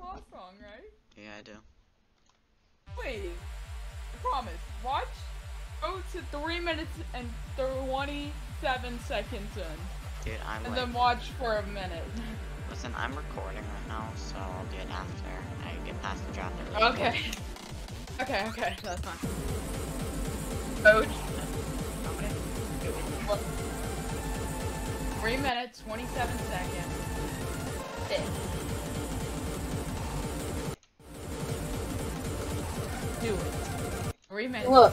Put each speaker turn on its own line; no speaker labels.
last song, right?
Yeah, I do.
Wait. I promise. Watch. Go to three minutes and twenty-seven seconds in,
Dude, I'm
and
like,
then watch for a minute.
listen, I'm recording right now, so I'll do it after I get past the drop.
Okay. Okay, okay, that's fine. Coach. Look. Three minutes, 27 seconds. It. do it.
Look.